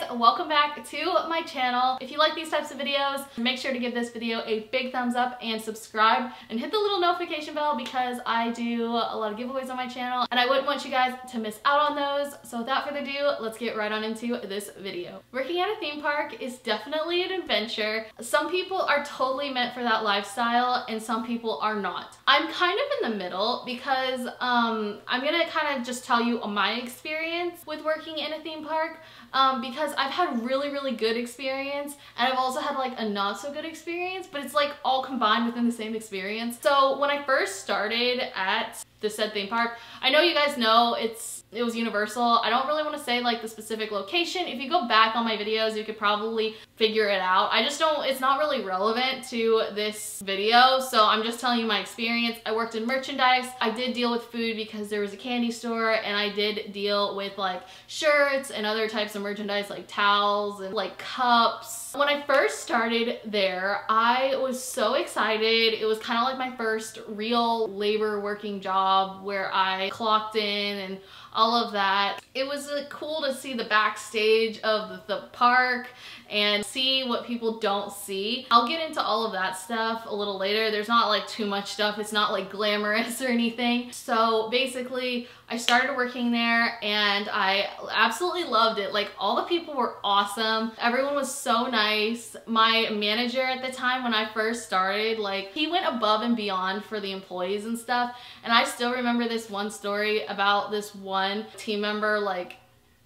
guys, welcome back to my channel. If you like these types of videos, make sure to give this video a big thumbs up and subscribe and hit the little notification bell because I do a lot of giveaways on my channel and I wouldn't want you guys to miss out on those. So without further ado, let's get right on into this video. Working at a theme park is definitely an adventure. Some people are totally meant for that lifestyle and some people are not. I'm kind of in the middle because um, I'm gonna kind of just tell you my experience with working in a theme park um, because I've had really, really good experience and I've also had like a not so good experience, but it's like all combined within the same experience. So when I first started at the said theme park, I know you guys know it's it was Universal. I don't really want to say like the specific location. If you go back on my videos, you could probably figure it out. I just don't, it's not really relevant to this video. So I'm just telling you my experience. I worked in merchandise. I did deal with food because there was a candy store and I did deal with like shirts and other types of merchandise like towels and like cups. When I first started there, I was so excited. It was kind of like my first real labor working job where I clocked in and all of that. It was uh, cool to see the backstage of the park and see what people don't see. I'll get into all of that stuff a little later. There's not like too much stuff. It's not like glamorous or anything. So basically I started working there and I absolutely loved it. Like all the people were awesome. Everyone was so nice. My manager at the time when I first started, like he went above and beyond for the employees and stuff. And I still remember this one story about this one team member like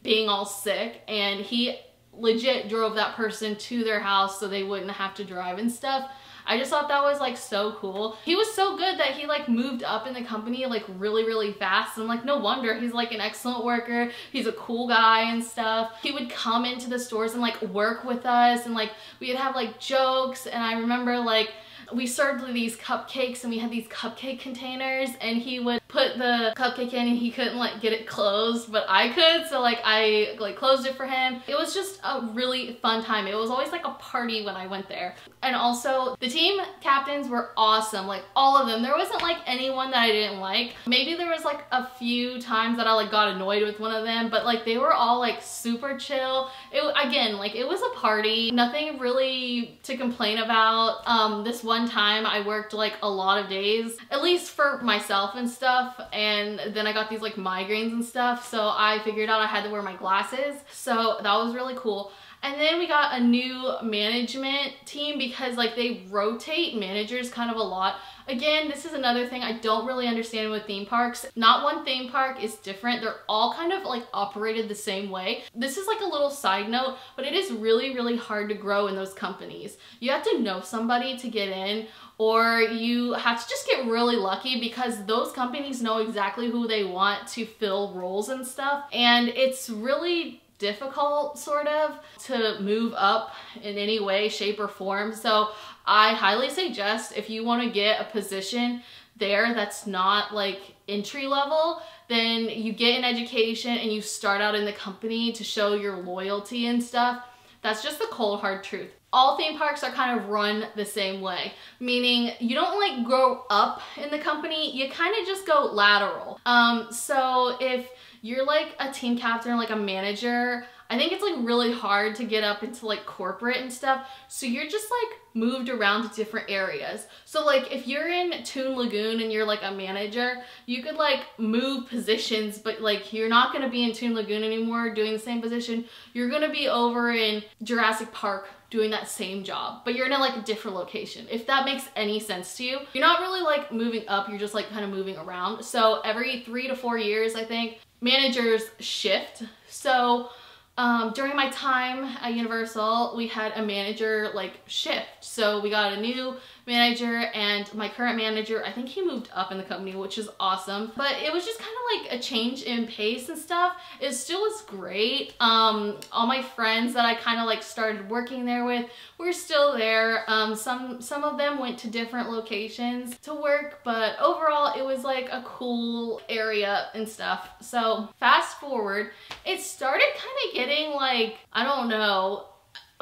being all sick and he legit drove that person to their house so they wouldn't have to drive and stuff. I just thought that was like so cool. He was so good that he like moved up in the company like really, really fast. And like, no wonder he's like an excellent worker. He's a cool guy and stuff. He would come into the stores and like work with us and like we'd have like jokes. And I remember like we served these cupcakes and we had these cupcake containers and he would put the cupcake in and he couldn't like get it closed but I could so like I like closed it for him. It was just a really fun time. It was always like a party when I went there. And also the team captains were awesome like all of them. There wasn't like anyone that I didn't like. Maybe there was like a few times that I like got annoyed with one of them but like they were all like super chill. It again like it was a party. Nothing really to complain about. Um this one one time I worked like a lot of days, at least for myself and stuff. And then I got these like migraines and stuff. So I figured out I had to wear my glasses. So that was really cool. And then we got a new management team because like they rotate managers kind of a lot. Again, this is another thing I don't really understand with theme parks. Not one theme park is different. They're all kind of like operated the same way. This is like a little side note, but it is really, really hard to grow in those companies. You have to know somebody to get in or you have to just get really lucky because those companies know exactly who they want to fill roles and stuff. And it's really difficult sort of to move up in any way shape or form so I highly suggest if you want to get a position there that's not like entry level then you get an education and you start out in the company to show your loyalty and stuff that's just the cold hard truth all theme parks are kind of run the same way, meaning you don't like grow up in the company, you kind of just go lateral. Um, so if you're like a team captain like a manager, I think it's like really hard to get up into like corporate and stuff. So you're just like moved around to different areas. So like if you're in Toon Lagoon and you're like a manager, you could like move positions, but like you're not gonna be in Toon Lagoon anymore doing the same position. You're gonna be over in Jurassic Park doing that same job, but you're in a, like a different location. If that makes any sense to you, you're not really like moving up, you're just like kind of moving around. So every three to four years, I think, managers shift. So um, during my time at Universal, we had a manager like shift. So we got a new manager and my current manager, I think he moved up in the company, which is awesome. But it was just kind of like a change in pace and stuff. It still was great. Um, all my friends that I kind of like started working there with were still there. Um, some, some of them went to different locations to work, but overall it was like a cool area and stuff. So fast forward, it started kind of getting like, I don't know,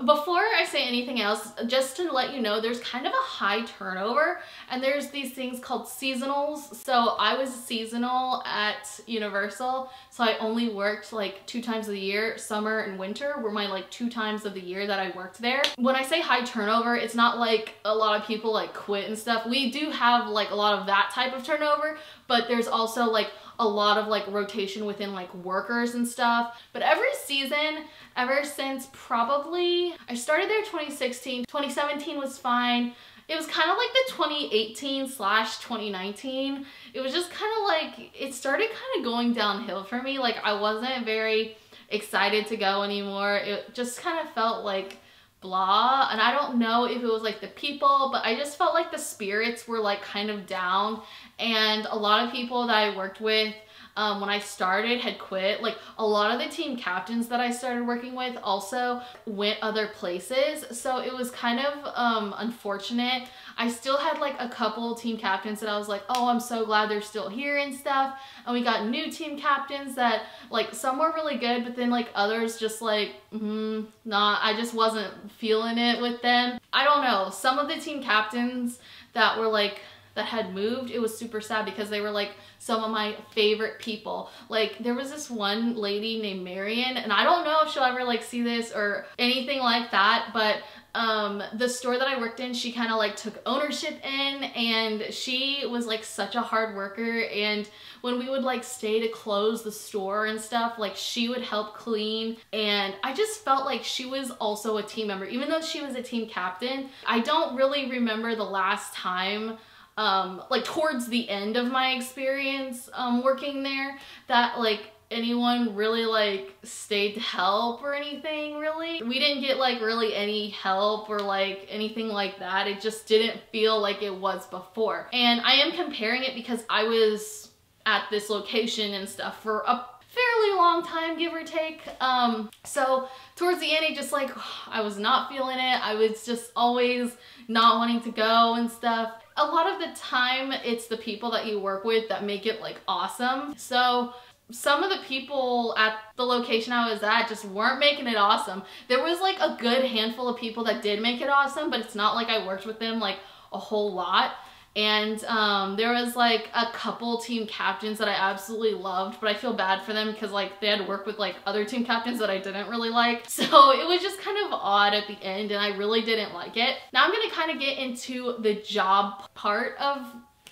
Before I say anything else, just to let you know, there's kind of a high turnover and there's these things called seasonals. So I was seasonal at Universal, so I only worked like two times of the year. Summer and winter were my like two times of the year that I worked there. When I say high turnover, it's not like a lot of people like quit and stuff. We do have like a lot of that type of turnover, but there's also like a lot of like rotation within like workers and stuff. But every season, ever since probably, I started there 2016, 2017 was fine. It was kind of like the 2018 slash 2019. It was just kind of like, it started kind of going downhill for me. Like I wasn't very excited to go anymore. It just kind of felt like blah and I don't know if it was like the people but I just felt like the spirits were like kind of down and a lot of people that I worked with um, when I started had quit. Like a lot of the team captains that I started working with also went other places. So it was kind of um, unfortunate. I still had like a couple team captains that I was like, oh, I'm so glad they're still here and stuff. And we got new team captains that like some were really good, but then like others just like, hmm, nah, I just wasn't feeling it with them. I don't know. Some of the team captains that were like, that had moved, it was super sad because they were like some of my favorite people. Like there was this one lady named Marion and I don't know if she'll ever like see this or anything like that, but um, the store that I worked in, she kind of like took ownership in and she was like such a hard worker and when we would like stay to close the store and stuff, like she would help clean and I just felt like she was also a team member. Even though she was a team captain, I don't really remember the last time um, like towards the end of my experience um, working there that like anyone really like stayed to help or anything really. We didn't get like really any help or like anything like that. It just didn't feel like it was before. And I am comparing it because I was at this location and stuff for a fairly long time, give or take. Um, so towards the end, it just like, I was not feeling it. I was just always not wanting to go and stuff a lot of the time it's the people that you work with that make it like awesome. So some of the people at the location I was at just weren't making it awesome. There was like a good handful of people that did make it awesome, but it's not like I worked with them like a whole lot. And um, there was like a couple team captains that I absolutely loved, but I feel bad for them because like they had to work with like other team captains that I didn't really like. So it was just kind of odd at the end and I really didn't like it. Now I'm gonna kind of get into the job part of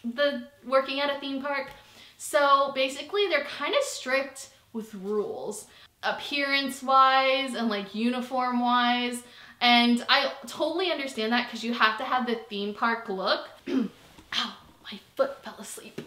the working at a theme park. So basically they're kind of strict with rules appearance wise and like uniform wise. And I totally understand that because you have to have the theme park look. Ow, my foot fell asleep.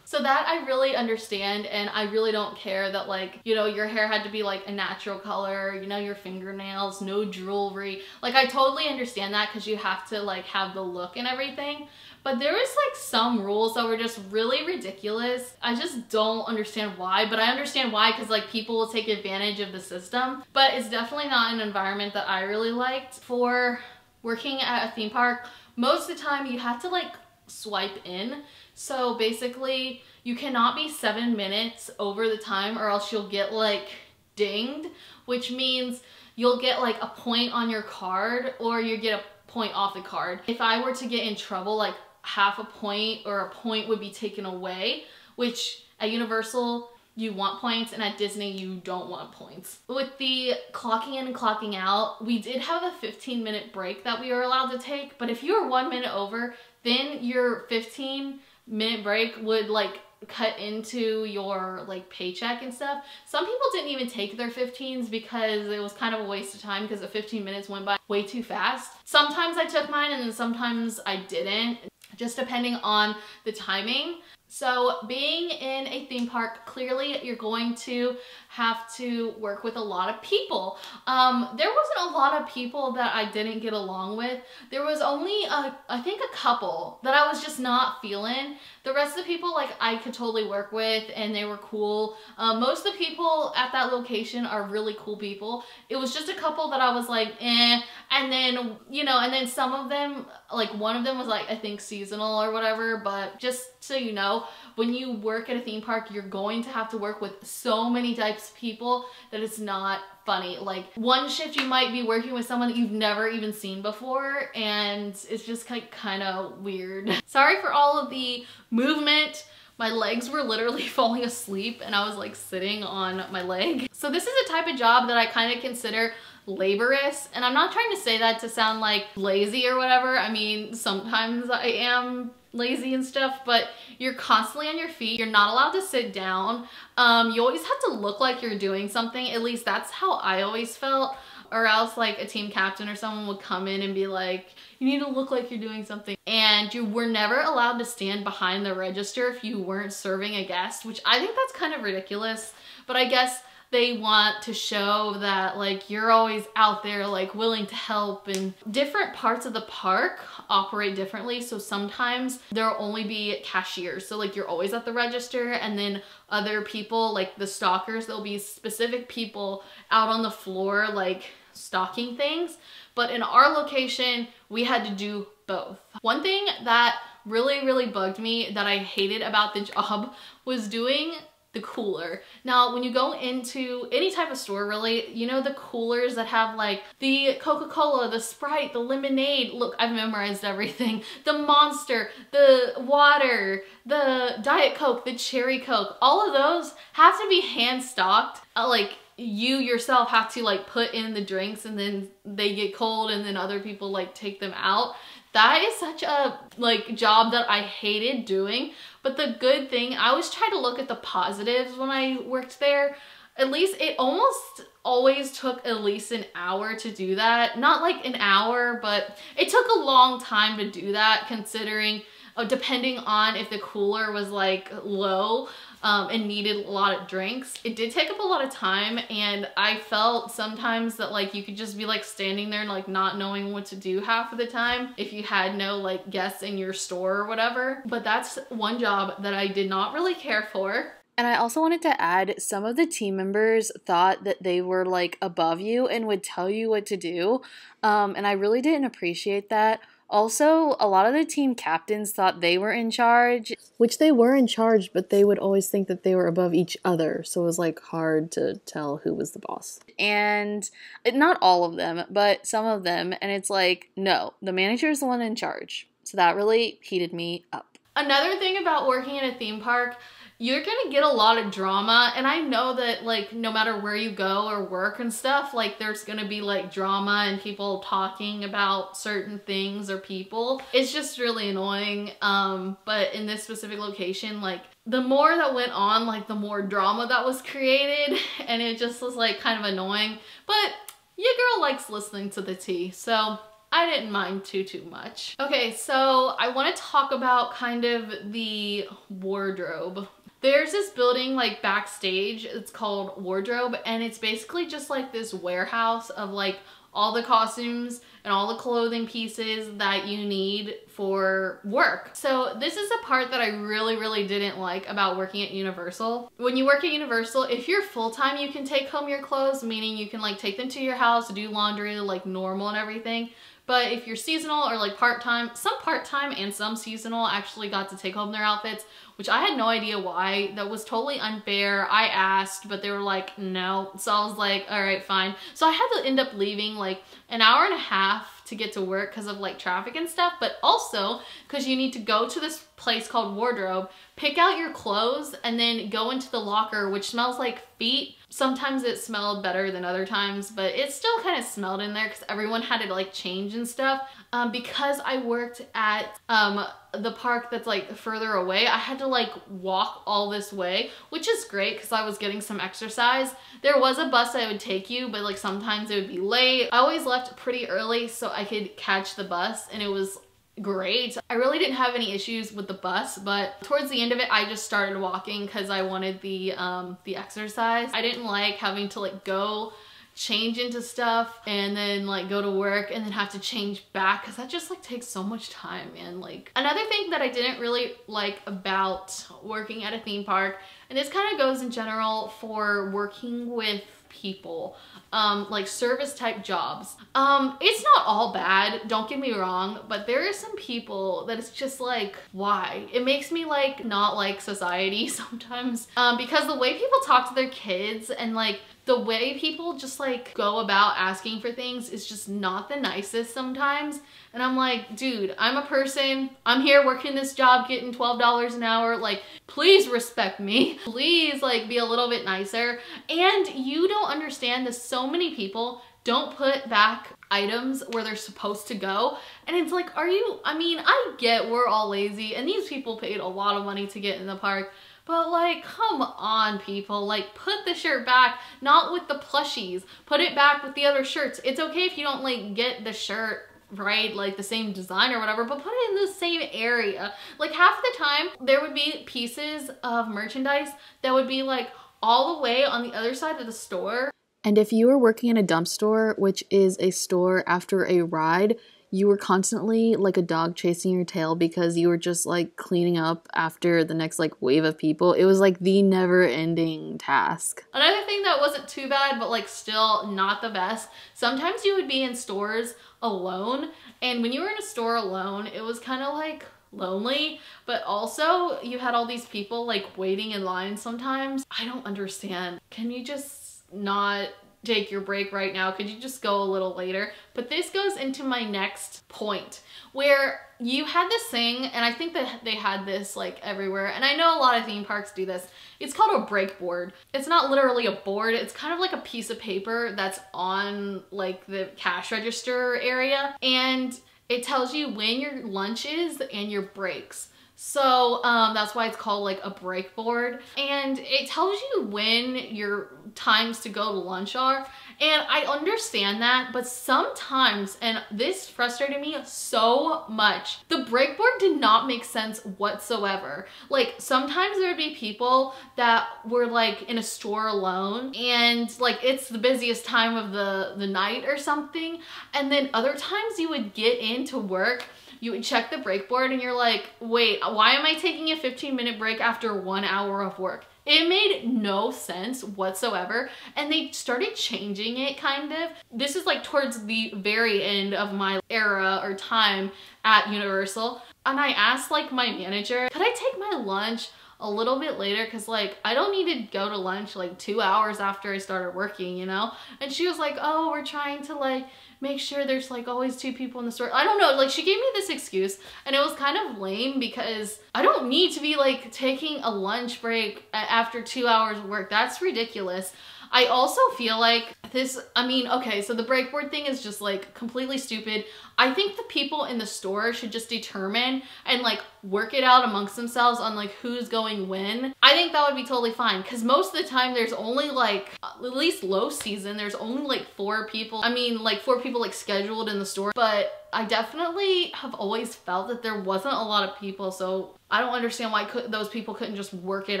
so that I really understand and I really don't care that like, you know, your hair had to be like a natural color, you know, your fingernails, no jewelry. Like I totally understand that because you have to like have the look and everything. But there is like some rules that were just really ridiculous. I just don't understand why, but I understand why because like people will take advantage of the system. But it's definitely not an environment that I really liked. For working at a theme park, most of the time you have to like swipe in. So basically you cannot be seven minutes over the time or else you'll get like dinged, which means you'll get like a point on your card or you get a point off the card. If I were to get in trouble, like half a point or a point would be taken away, which at Universal, you want points and at Disney you don't want points. With the clocking in and clocking out, we did have a 15 minute break that we were allowed to take, but if you were one minute over, then your 15 minute break would like cut into your like paycheck and stuff. Some people didn't even take their 15s because it was kind of a waste of time because the 15 minutes went by way too fast. Sometimes I took mine and then sometimes I didn't, just depending on the timing. So being in a theme park, clearly you're going to have to work with a lot of people. Um, there wasn't a lot of people that I didn't get along with. There was only, a, I think a couple that I was just not feeling. The rest of the people like I could totally work with and they were cool. Um, most of the people at that location are really cool people. It was just a couple that I was like, eh. And then, you know, and then some of them, like one of them was like, I think seasonal or whatever, but just so you know, know when you work at a theme park, you're going to have to work with so many types of people that it's not funny. Like one shift you might be working with someone that you've never even seen before and it's just like kind of weird. Sorry for all of the movement. My legs were literally falling asleep and I was like sitting on my leg. So this is a type of job that I kind of consider laborious and I'm not trying to say that to sound like lazy or whatever. I mean, sometimes I am lazy and stuff, but you're constantly on your feet. You're not allowed to sit down. Um, you always have to look like you're doing something. At least that's how I always felt. Or else like a team captain or someone would come in and be like, you need to look like you're doing something. And you were never allowed to stand behind the register if you weren't serving a guest, which I think that's kind of ridiculous. But I guess they want to show that like you're always out there like willing to help and different parts of the park operate differently. So sometimes there'll only be cashiers. So like you're always at the register and then other people like the stalkers there'll be specific people out on the floor like stocking things. But in our location we had to do both. One thing that really really bugged me that I hated about the job was doing the cooler. Now, when you go into any type of store, really, you know the coolers that have like the Coca-Cola, the Sprite, the lemonade. Look, I've memorized everything. The Monster, the water, the Diet Coke, the Cherry Coke. All of those have to be hand stocked. Uh, like you yourself have to like put in the drinks and then they get cold and then other people like take them out. That is such a like job that I hated doing. But the good thing, I always try to look at the positives when I worked there. At least it almost always took at least an hour to do that. Not like an hour, but it took a long time to do that considering uh, depending on if the cooler was like low um, and needed a lot of drinks. It did take up a lot of time and I felt sometimes that like you could just be like standing there and like not knowing what to do half of the time if you had no like guests in your store or whatever. But that's one job that I did not really care for. And I also wanted to add some of the team members thought that they were like above you and would tell you what to do. Um, and I really didn't appreciate that. Also, a lot of the team captains thought they were in charge, which they were in charge, but they would always think that they were above each other. So it was like hard to tell who was the boss. And not all of them, but some of them. And it's like, no, the manager is the one in charge. So that really heated me up. Another thing about working in a theme park you're gonna get a lot of drama and I know that like no matter where you go or work and stuff like there's gonna be like drama and people talking about certain things or people. It's just really annoying um but in this specific location like the more that went on like the more drama that was created and it just was like kind of annoying. But your girl likes listening to the tea so I didn't mind too, too much. Okay, so I want to talk about kind of the wardrobe there's this building like backstage, it's called Wardrobe, and it's basically just like this warehouse of like all the costumes and all the clothing pieces that you need for work. So this is a part that I really, really didn't like about working at Universal. When you work at Universal, if you're full-time, you can take home your clothes, meaning you can like take them to your house, do laundry like normal and everything. But if you're seasonal or like part-time, some part-time and some seasonal actually got to take home their outfits, which I had no idea why. That was totally unfair. I asked, but they were like, no. So I was like, all right, fine. So I had to end up leaving like an hour and a half to get to work because of like traffic and stuff, but also because you need to go to this place called Wardrobe, pick out your clothes, and then go into the locker, which smells like feet Sometimes it smelled better than other times, but it still kind of smelled in there because everyone had to like change and stuff. Um, because I worked at um, the park that's like further away, I had to like walk all this way, which is great because I was getting some exercise. There was a bus I would take you, but like sometimes it would be late. I always left pretty early so I could catch the bus and it was great. I really didn't have any issues with the bus, but towards the end of it, I just started walking because I wanted the, um, the exercise. I didn't like having to like go change into stuff and then like go to work and then have to change back because that just like takes so much time and like another thing that I didn't really like about working at a theme park and this kind of goes in general for working with people um, like service type jobs. Um, it's not all bad, don't get me wrong, but there are some people that it's just like, why? It makes me like not like society sometimes um, because the way people talk to their kids and like the way people just like go about asking for things is just not the nicest sometimes. And I'm like, dude, I'm a person. I'm here working this job, getting $12 an hour. Like, please respect me. Please, like, be a little bit nicer. And you don't understand that so many people don't put back items where they're supposed to go. And it's like, are you, I mean, I get we're all lazy and these people paid a lot of money to get in the park. But like, come on people, like put the shirt back, not with the plushies, put it back with the other shirts. It's okay if you don't like get the shirt right like the same design or whatever but put it in the same area like half the time there would be pieces of merchandise that would be like all the way on the other side of the store and if you were working in a dump store which is a store after a ride you were constantly like a dog chasing your tail because you were just like cleaning up after the next like wave of people. It was like the never ending task. Another thing that wasn't too bad, but like still not the best, sometimes you would be in stores alone. And when you were in a store alone, it was kind of like lonely, but also you had all these people like waiting in line sometimes. I don't understand. Can you just not take your break right now. Could you just go a little later? But this goes into my next point where you had this thing, and I think that they had this like everywhere, and I know a lot of theme parks do this. It's called a break board. It's not literally a board, it's kind of like a piece of paper that's on like the cash register area, and it tells you when your lunch is and your breaks. So um, that's why it's called like a break board. And it tells you when your times to go to lunch are. And I understand that, but sometimes, and this frustrated me so much, the break board did not make sense whatsoever. Like sometimes there would be people that were like in a store alone and like it's the busiest time of the, the night or something. And then other times you would get into work you would check the break board and you're like, wait, why am I taking a 15 minute break after one hour of work? It made no sense whatsoever. And they started changing it kind of. This is like towards the very end of my era or time at Universal. And I asked like my manager, could I take my lunch a little bit later because like I don't need to go to lunch like two hours after I started working, you know? And she was like, oh, we're trying to like make sure there's like always two people in the store. I don't know, like she gave me this excuse and it was kind of lame because I don't need to be like taking a lunch break after two hours of work. That's ridiculous. I also feel like this, I mean, okay, so the breakboard thing is just like completely stupid. I think the people in the store should just determine and like work it out amongst themselves on like who's going when. I think that would be totally fine because most of the time there's only like, at least low season, there's only like four people. I mean, like four people like scheduled in the store, but I definitely have always felt that there wasn't a lot of people. So I don't understand why those people couldn't just work it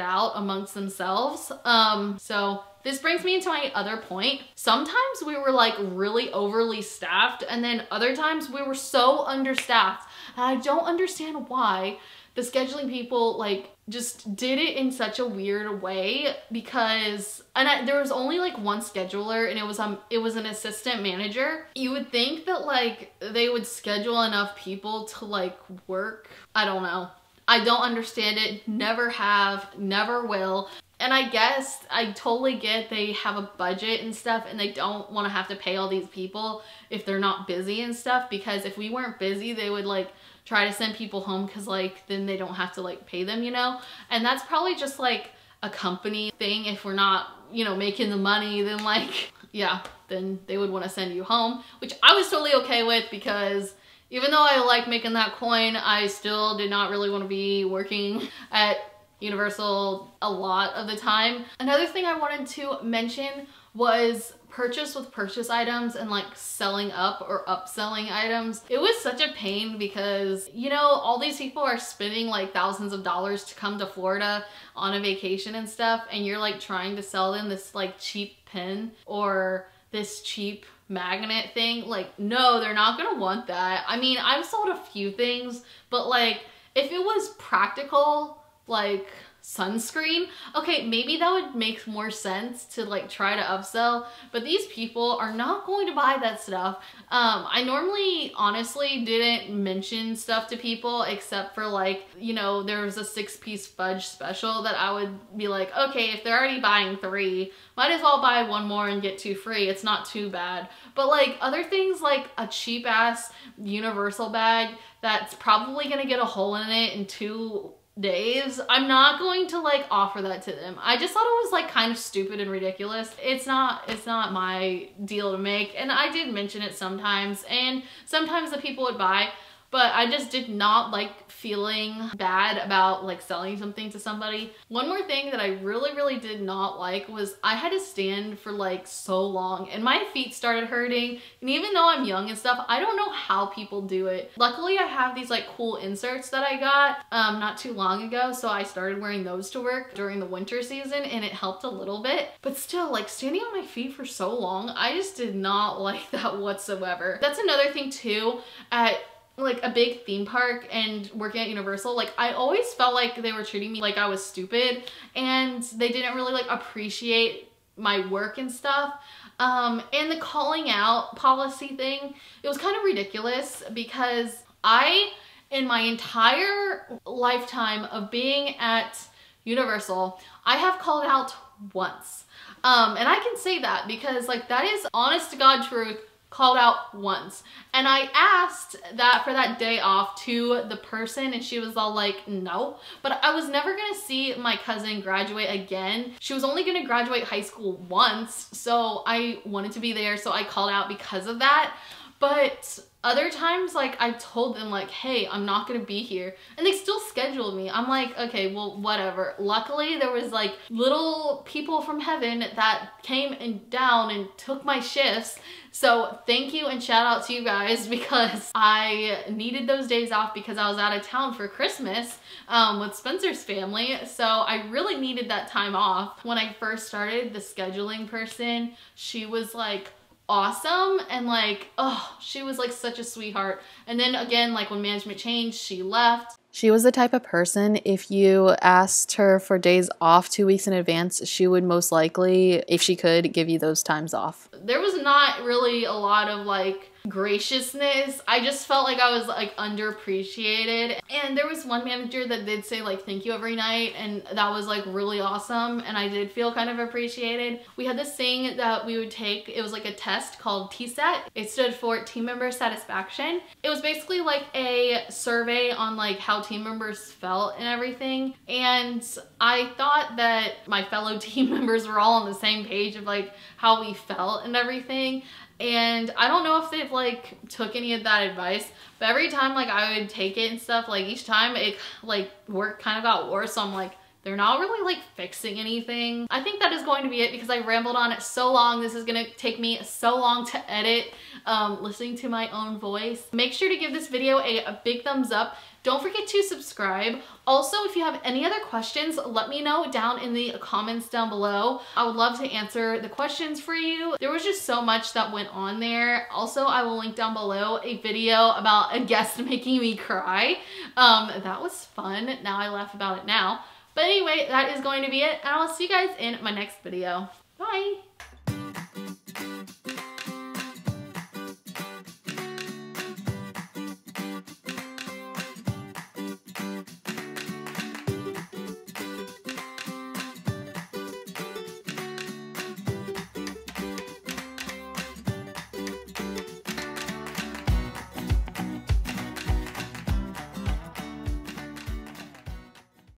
out amongst themselves. Um, so this brings me into my other point. Sometimes we were like really overly staffed and then other times we were so understaffed. And I don't understand why the scheduling people like just did it in such a weird way because and I, there was only like one scheduler and it was um it was an assistant manager. You would think that like they would schedule enough people to like work. I don't know. I don't understand it. Never have. Never will and I guess I totally get they have a budget and stuff and they don't want to have to pay all these people if they're not busy and stuff because if we weren't busy they would like try to send people home because like then they don't have to like pay them you know? And that's probably just like a company thing. If we're not you know making the money then like yeah then they would want to send you home which I was totally okay with because even though I like making that coin I still did not really want to be working at Universal a lot of the time. Another thing I wanted to mention was purchase with purchase items and like selling up or upselling items. It was such a pain because, you know, all these people are spending like thousands of dollars to come to Florida on a vacation and stuff and you're like trying to sell them this like cheap pin or this cheap magnet thing. Like, no, they're not gonna want that. I mean, I've sold a few things, but like if it was practical like sunscreen. Okay, maybe that would make more sense to like try to upsell, but these people are not going to buy that stuff. Um, I normally honestly didn't mention stuff to people except for like, you know, there was a six piece fudge special that I would be like, okay, if they're already buying three, might as well buy one more and get two free. It's not too bad. But like other things like a cheap ass universal bag that's probably gonna get a hole in it in two days, I'm not going to like offer that to them. I just thought it was like kind of stupid and ridiculous. It's not it's not my deal to make and I did mention it sometimes and sometimes the people would buy but I just did not like feeling bad about like selling something to somebody. One more thing that I really, really did not like was I had to stand for like so long and my feet started hurting. And even though I'm young and stuff, I don't know how people do it. Luckily, I have these like cool inserts that I got um, not too long ago. So I started wearing those to work during the winter season and it helped a little bit. But still, like standing on my feet for so long, I just did not like that whatsoever. That's another thing too. At like a big theme park and working at Universal, like I always felt like they were treating me like I was stupid and they didn't really like appreciate my work and stuff. Um, and the calling out policy thing, it was kind of ridiculous because I, in my entire lifetime of being at Universal, I have called out once. Um, and I can say that because like that is honest to God truth called out once. And I asked that for that day off to the person and she was all like, no. But I was never gonna see my cousin graduate again. She was only gonna graduate high school once. So I wanted to be there. So I called out because of that. But other times, like, I told them, like, hey, I'm not gonna be here. And they still scheduled me. I'm like, okay, well, whatever. Luckily, there was, like, little people from heaven that came and down and took my shifts. So thank you and shout out to you guys because I needed those days off because I was out of town for Christmas um, with Spencer's family. So I really needed that time off. When I first started, the scheduling person, she was like, awesome and like oh she was like such a sweetheart and then again like when management changed she left she was the type of person, if you asked her for days off two weeks in advance, she would most likely, if she could, give you those times off. There was not really a lot of like graciousness. I just felt like I was like underappreciated. And there was one manager that did say like thank you every night and that was like really awesome and I did feel kind of appreciated. We had this thing that we would take. It was like a test called TSAT. It stood for team member satisfaction. It was basically like a survey on like how team members felt and everything. And I thought that my fellow team members were all on the same page of like how we felt and everything and I don't know if they've like took any of that advice but every time like I would take it and stuff like each time it like work kind of got worse so I'm like they're not really like fixing anything. I think that is going to be it because I rambled on it so long. This is gonna take me so long to edit um, listening to my own voice. Make sure to give this video a, a big thumbs up. Don't forget to subscribe. Also, if you have any other questions, let me know down in the comments down below. I would love to answer the questions for you. There was just so much that went on there. Also, I will link down below a video about a guest making me cry. Um, that was fun. Now I laugh about it now. But anyway, that is going to be it. And I'll see you guys in my next video. Bye!